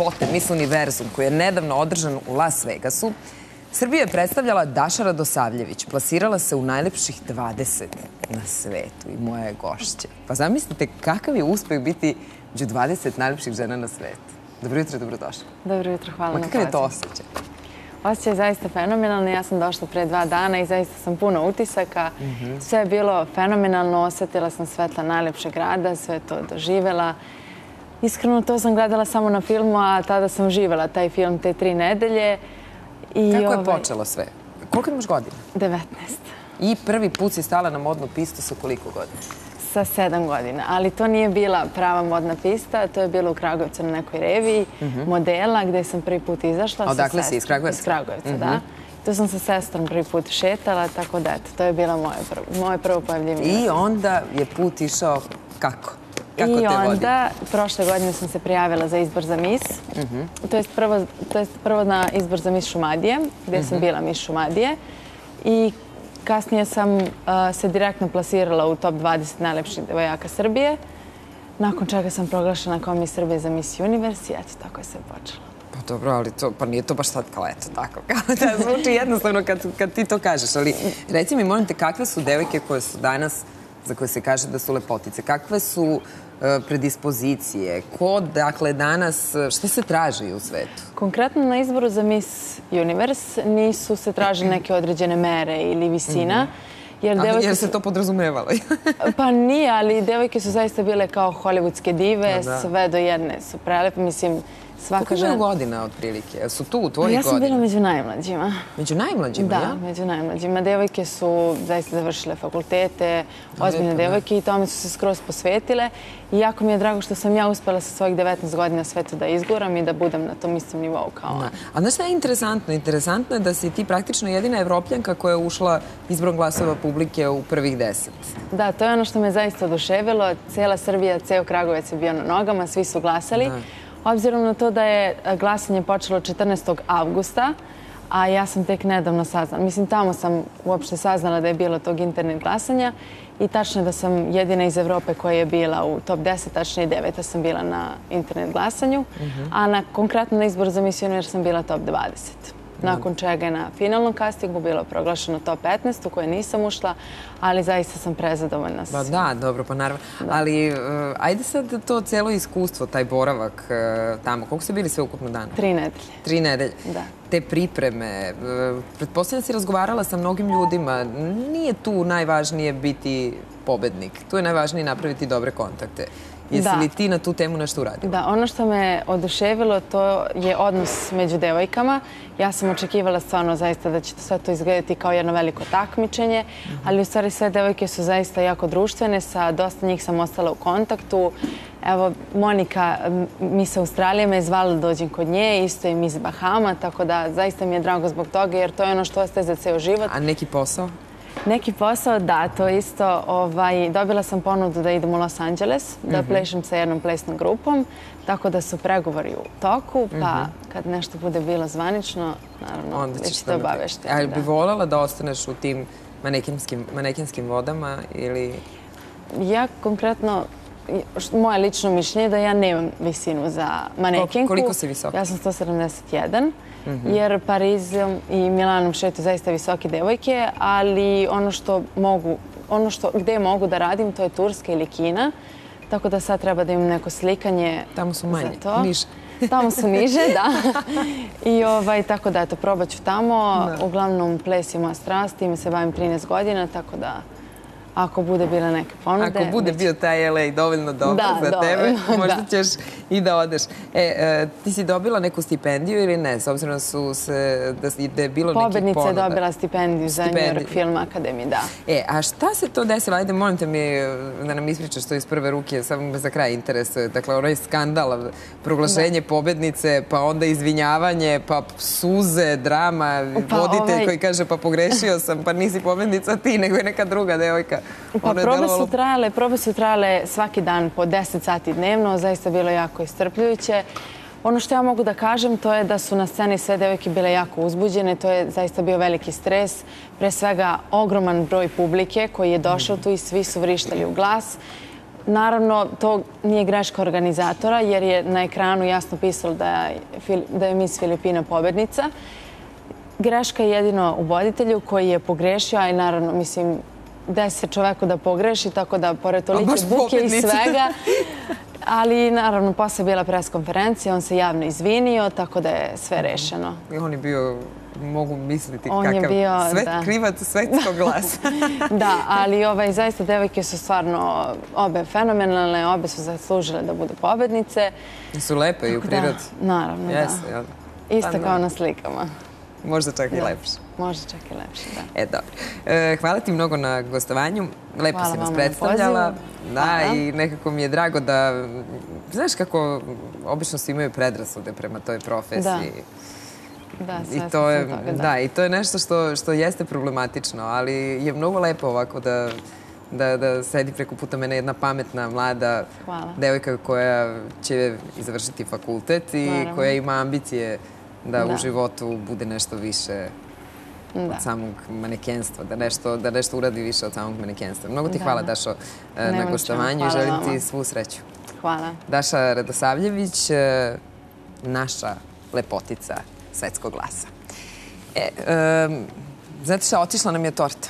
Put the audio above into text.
lepote Miss Univerzum koji je nedavno održan u Las Vegasu, Srbija je predstavljala Daša Radosavljević. Plasirala se u najlepših 20 na svetu i moja je gošće. Pa zamislite kakav je uspeh biti među 20 najlepših žena na svetu. Dobro jutro, dobrodošli. Dobro jutro, hvala na Kakav je to osjećaj? Osjećaj je zaista fenomenalno. Ja sam došla pre dva dana i zaista sam puno utisaka. Mhm. Sve je bilo fenomenalno. Osjetila sam svetla najlepšeg grada, sve to doživela. Iskreno, to sam gledala samo na filmu, a tada sam živela taj film te tri nedelje. I Kako je ovaj, počelo sve? Koliko imaš godina? 19. I prvi put si stala na modnu pistu sa koliko godina? Sa sedam godina. Ali to nije bila prava modna pista. To je bilo u Kragovcu na nekoj reviji mhm. modela gde sam prvi put izašla. Odakle si? Iz Kragovca? Iz Kragovca, da. Mhm. Tu sam sa sestrom prvi put šetala, tako da eto, to je bilo moje prvo, moje prvo pojavljivanje. I onda je put išao kako? Kako I te vodi? onda, prošle godine sam se prijavila za izbor za mis. Mhm. To je prvo, to je prvo na izbor za mis Šumadije, gde sam bila mis Šumadije. I Kasnije sam se direktno plasirala u top 20 najlepših devojaka Srbije. Nakon čega sam proglašena kao mi Srbije za Miss Universe i eto, tako je sve počelo. Pa dobro, ali to, pa nije to baš sad kao eto tako. Kao da zvuči jednostavno kad, kad ti to kažeš. Ali reci mi, molim te, kakve su devojke koje su danas, za koje se kaže da su lepotice, kakve su E, predispozicije? Ko, dakle, danas, šta se traži u svetu? Konkretno na izboru za Miss Universe nisu se traži neke određene mere ili visina. Mhm. Jer, devojke jer se to podrazumevalo? pa nije, ali devojke su zaista bile kao hollywoodske dive, sve do jedne su prelepe. Mislim, Koliko imaju godina otprilike? Su tu u tvojih godina? Ja sam bila među najmlađima. Među najmlađima, ja? Da, među najmlađima. Devojke su zaista završile fakultete, ozbiljne devojke i tome su se skroz posvetile. I jako mi je drago što sam ja uspela sa svojih 19 godina sve to da izguram i da budem na tom istom nivou kao ona. A znaš šta je interesantno? Interesantno je da si ti praktično jedina evropljanka koja je ušla izbrom glasova publike u prvih deset. Da, to je ono što me zaista oduševilo. Cijela Srbija, ceo Kragovec je bio na nogama, svi su glasali. Obzirom na to da je e, glasanje počelo 14. augusta, a ja sam tek nedavno saznala. Mislim, tamo sam uopšte saznala da je bilo tog internet glasanja i tačno da sam jedina iz Evrope koja je bila u top 10, tačnije 9. sam bila na internet glasanju, mhm. a na konkretno na izbor za misioner sam bila top 20 nakon čega je na finalnom castingu bilo proglašeno top 15 u koje nisam ušla, ali zaista sam prezadovoljna. Ba da, dobro, pa naravno. Ali uh, ajde sad to cijelo iskustvo, taj boravak uh, tamo. Koliko ste bili sve ukupno dana? Tri nedelje. Tri nedelje? Da. Te pripreme, uh, pretpostavljam si razgovarala sa mnogim ljudima. Nije tu najvažnije biti pobednik. Tu je najvažnije napraviti dobre kontakte. Jesi li ti na tu temu nešto uradila? Da, ono što me oduševilo to je odnos među devojkama. Ja sam očekivala stvarno zaista da će sve to izgledati kao jedno veliko takmičenje, mhm. ali u stvari sve devojke su zaista jako društvene, sa dosta njih sam ostala u kontaktu. Evo, Monika, mi sa Australije me je zvala da dođem kod nje, isto je mi iz Bahama, tako da zaista mi je drago zbog toga jer to je ono što ostaje za ceo život. A neki posao? Neki posao, da, to isto. Ovaj, dobila sam ponudu da idem u Los Angeles, da mhm. plešem sa jednom plesnom grupom, tako da su pregovori u toku, pa mhm. kad nešto bude bilo zvanično, naravno, već te obavešte. Ali bi voljela da ostaneš u tim manekenskim vodama ili... Ja konkretno, moje lično mišljenje je da ja nemam visinu za manekenku. Koliko si visoka? Ja sam 171. Mhm. jer Parizom i Milanom šetu zaista visoke devojke, ali ono što mogu, ono što, gde mogu da radim, to je Turska ili Kina, tako da sad treba da imam neko slikanje Tamo su manje, niže. Tamo su niže, da. I ovaj, tako da, eto, probat ću tamo. Uglavnom, ples je moja strast, time se bavim 13 godina, tako da ako bude bila neke ponude. Ako bude bio taj LA dovoljno dobar za tebe, možda ćeš i da odeš. E, e, ti si dobila neku stipendiju ili ne? S obzirom da su se, da je bilo neki ponuda. Pobednica je dobila stipendiju za New York Film Academy, da. E, a šta se to desilo? Ajde, molim te mi da nam ispričaš to iz prve ruke, samo za kraj interesuje. Dakle, ono je skandal, proglašenje pobednice, pa onda izvinjavanje, pa suze, drama, pa voditelj ovaj- koji kaže pa pogrešio sam, pa nisi pobednica ti, nego je neka druga devojka. Pa probe su trajale, probe su trajale svaki dan po 10 sati dnevno, zaista bilo jako istrpljujuće. Ono što ja mogu da kažem to je da su na sceni sve devojke bile jako uzbuđene, to je zaista bio veliki stres, pre svega ogroman broj publike koji je došao tu i svi su vrištali u glas. Naravno, to nije greška organizatora, jer je na ekranu jasno pisalo da je Miss Filipina pobednica. Greška je jedino u voditelju koji je pogrešio, a i naravno, mislim, desi se čoveku da pogreši, tako da pored tolike buke i svega, ali naravno, posle je bila preskonferencija, on se javno izvinio, tako da je sve rešeno. On je bio mogu misliti kakav krivac svetskog glasa. Da, ali ovaj, zaista devojke su stvarno obe fenomenalne, obe su zaslužile da budu pobednice. Su lepe i u prirodi. Naravno, da. Isto pa kao na slikama. Možda čak i lepše. Možda čak i lepše, da. E, dobro. E, hvala ti mnogo na gostovanju. Lepo si nas predstavljala. Da, i nekako mi je drago da... Znaš kako obično svi imaju predrasude prema toj profesiji. Da. Da, sve I to je, toga, da. I to je nešto što, što jeste problematično, ali je mnogo lepo ovako da, da, da sedi preko puta mene jedna pametna, mlada Hvala. devojka koja će završiti fakultet i Naravno. koja ima ambicije da, da u životu bude nešto više da. od samog manekenstva, da nešto, da nešto uradi više od samog manekenstva. Mnogo ti da. hvala, Dašo, e, na gostovanju i želim ti svu sreću. Hvala. Daša Radosavljević, e, naša lepotica svetskog glasa. E, znate šta, otišla nam je torta.